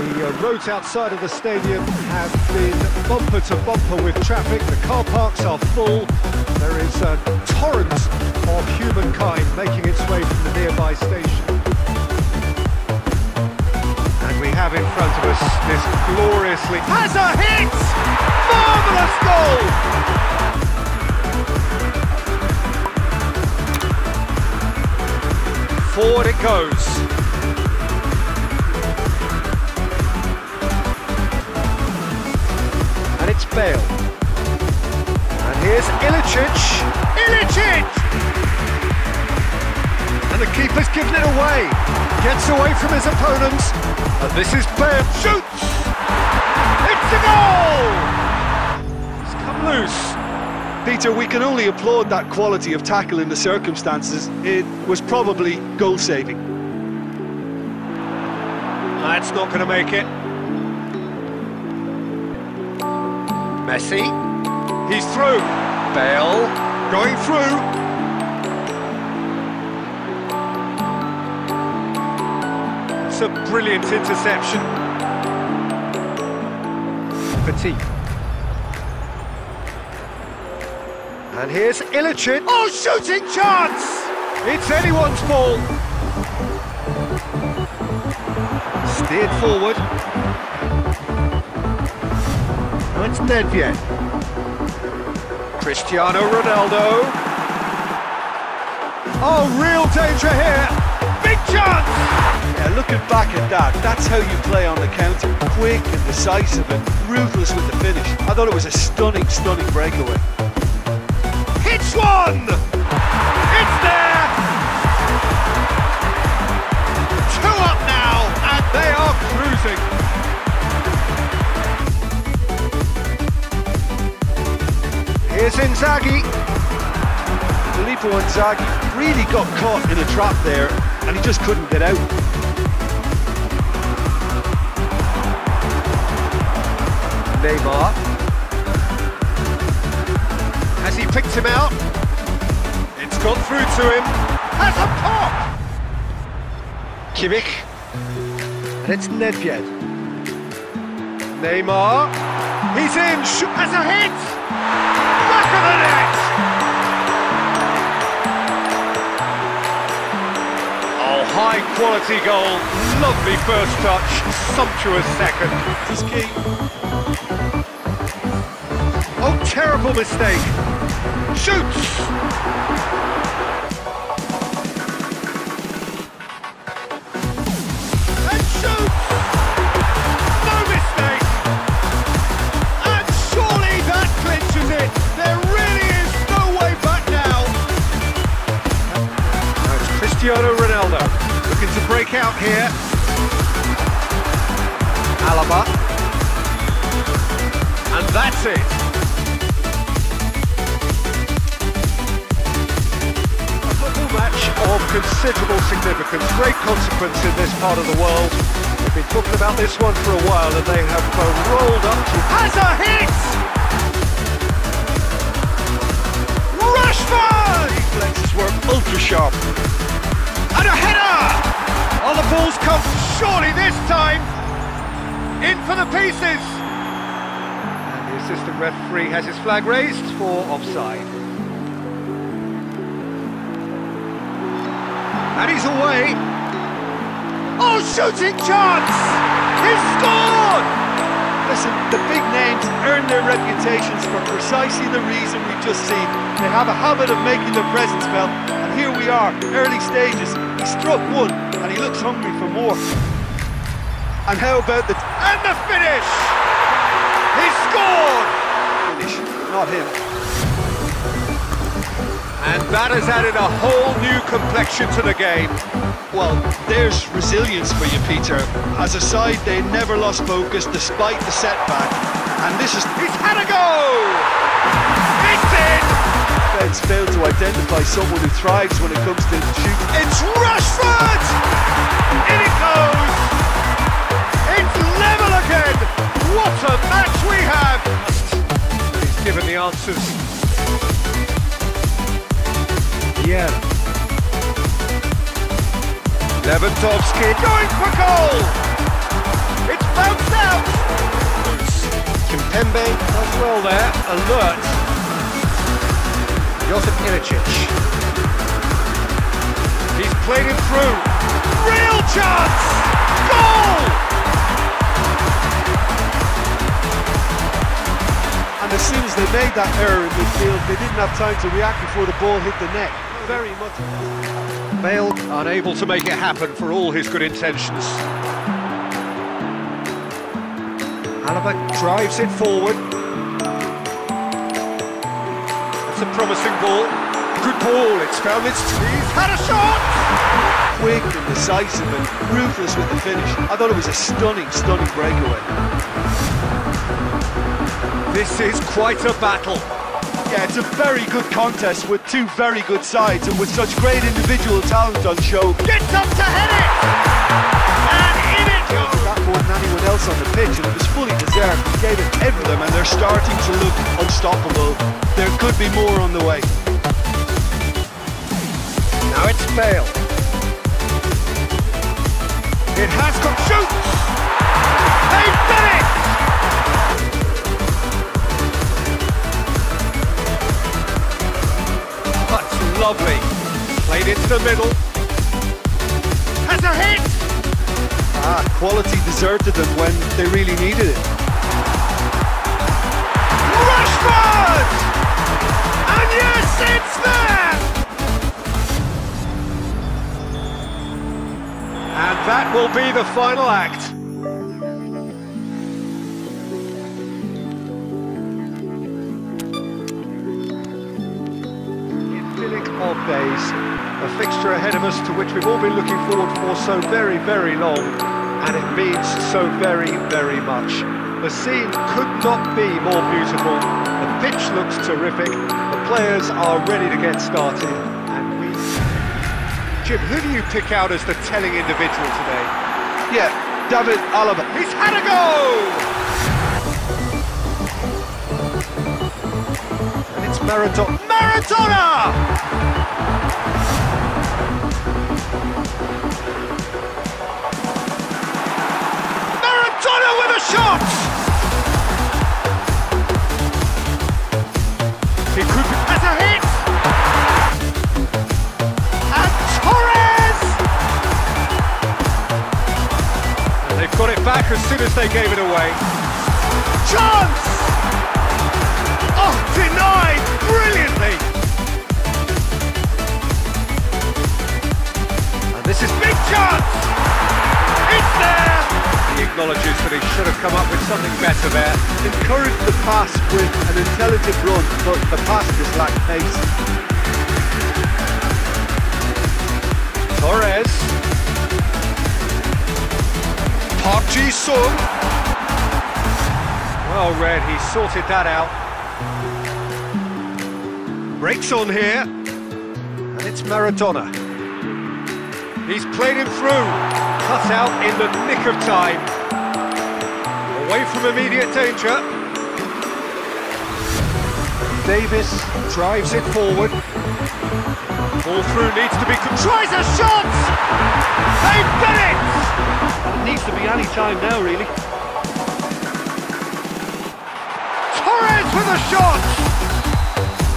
Uh, outside of the stadium have been bumper to bumper with traffic. The car parks are full. There is a torrent of humankind making its way from the nearby station. And we have in front of us this gloriously... Has a hit! Marvellous goal! Forward it goes. Here's Ilicic. Ilicic! And the keeper's given it away. Gets away from his opponents. And this is Bale. Shoots! It's a goal! It's come loose. Peter, we can only applaud that quality of tackle in the circumstances. It was probably goal-saving. That's not going to make it. Messi. He's through. Bale going through. It's a brilliant interception. Petit. And here's Ilicic. Oh, shooting chance! It's anyone's ball. Steered forward. Now it's Nedved. Cristiano Ronaldo. Oh, real danger here. Big chance! Yeah, looking back at that, that's how you play on the counter. Quick and decisive and ruthless with the finish. I thought it was a stunning, stunning breakaway. Hits one! Filippo Inzaghi really got caught in a trap there and he just couldn't get out. Neymar. Has he picked him out? It's gone through to him. Has a pop! Kimmich. And it's Nedved. Neymar. He's in. Has a hit! back of the net! High quality goal. Lovely first touch, sumptuous second. This key. Oh, terrible mistake. Shoots! Break out here. Alaba. And that's it. A football match of considerable significance, great consequence in this part of the world. We've been talking about this one for a while and they have referee has his flag raised for offside. And he's away. Oh, shooting chance! He's scored! Listen, the big names earn their reputations for precisely the reason we've just seen. They have a habit of making their presence felt, and here we are, early stages. He struck one, and he looks hungry for more. And how about the... And the finish! He scored! Finish, not him. And that has added a whole new complexion to the game. Well, there's resilience for you, Peter. As a side, they never lost focus despite the setback. And this is... He's had a go! defence failed to identify someone who thrives when it comes to shooting. It's Rashford! In it goes! It's level again! What a match we have! The. Yeah. Lewandowski going for goal! It's bounced out! Kimpembe does well there, alert. Josip Ilicic. He's played it through. Real chance! Goal! And as soon as they made that error in midfield, they didn't have time to react before the ball hit the net. Very much. Bale unable to make it happen for all his good intentions. Alaba drives it forward. That's a promising ball. Good ball, it's found its teeth. Had a shot! Quick and decisive and ruthless with the finish. I thought it was a stunning, stunning breakaway. This is quite a battle. Yeah, it's a very good contest with two very good sides and with such great individual talent on show. Gets up to head it! And in it goes! That more than anyone else on the pitch and it was fully deserved. He gave it everything and they're starting to look unstoppable. There could be more on the way. Now it's Bale. It has got shoots! They've done it! Lovely. Played into the middle. Has a hit! Ah, quality deserted them when they really needed it. Rashford! And yes, it's there! And that will be the final act. Of days, a fixture ahead of us to which we've all been looking forward for so very, very long, and it means so very, very much. The scene could not be more beautiful. The pitch looks terrific. The players are ready to get started, and we. Jim, who do you pick out as the telling individual today? Yeah, David Oliver. He's had a go! And it's Maradona. Maradona! Back as soon as they gave it away. Chance! Oh, denied brilliantly! And this is big chance! It's there! He acknowledges that he should have come up with something better there. Encouraged the pass with an intelligent run, but the pass just lacked pace. Torres. Park Ji-sung. Well read, he sorted that out. Breaks on here. And it's Maradona. He's played him through. Cut out in the nick of time. Away from immediate danger. Davis drives it forward. Ball through needs to be... Tries a shot! They've done it! It needs to be any time now, really. Torres with a shot!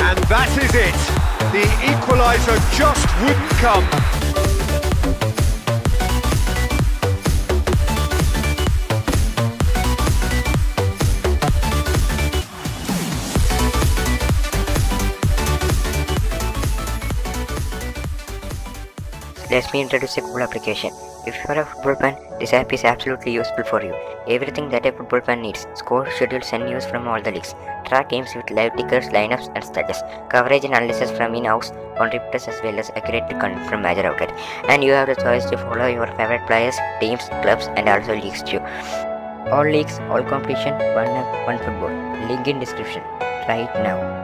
And that is it. The equaliser just wouldn't come. Let me introduce a cool application. If you are a football fan, this app is absolutely useful for you. Everything that a football fan needs score, schedules, and news from all the leagues. Track games with live tickers, lineups, and status. Coverage and analysis from in house contributors as well as accurate content from major outlets. And you have the choice to follow your favorite players, teams, clubs, and also leagues too. All leagues, all competition, one app, one football. Link in description. Right now.